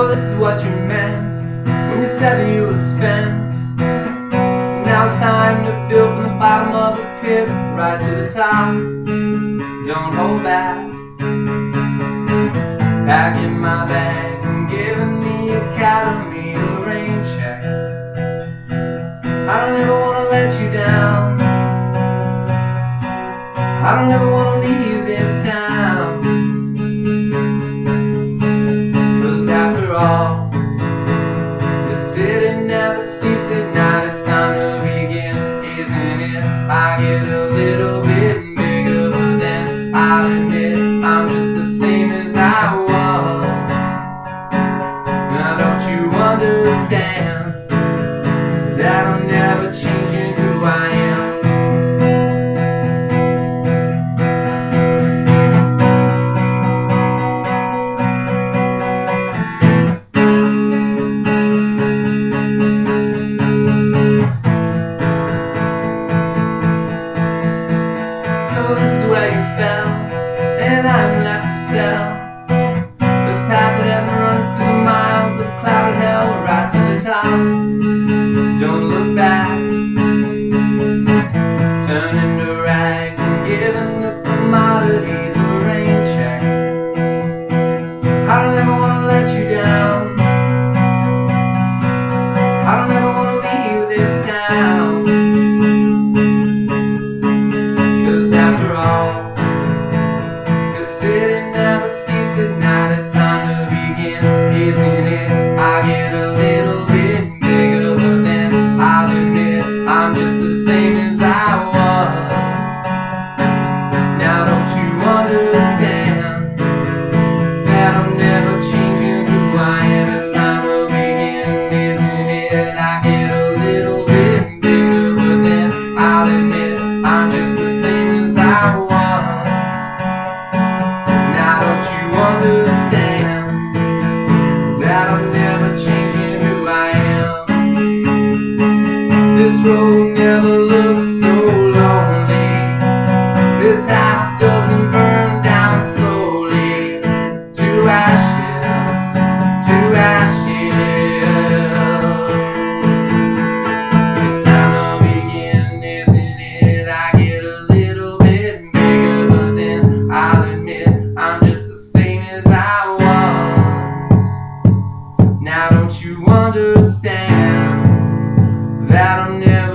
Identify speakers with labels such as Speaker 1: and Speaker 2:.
Speaker 1: So this is what you meant when you said that you were spent. Now it's time to build from the bottom of the pit right to the top. Don't hold back. Packing my bags and giving the academy a rain check. I don't ever wanna let you down. I don't ever wanna leave this town. Never sleeps at night. It's time to begin, isn't it? I get a little bit bigger, but then I'll admit I'm just the same as I was. Now don't you understand I'm at. It's time to begin, isn't it? I get a little bit bigger, but then I'll admit I'm just the same as I was. Now don't you understand that I'm never changing who I am? It's time to begin, isn't it? I get a little bit bigger, but then I'll admit I'm just the road never looked so lonely. This house doesn't burn down slowly to ashes, to ashes. It's begin, isn't it? I get a little bit bigger, but then I'll admit I'm just the same as I was. Now don't you understand? about him never.